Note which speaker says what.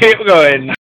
Speaker 1: Keep going.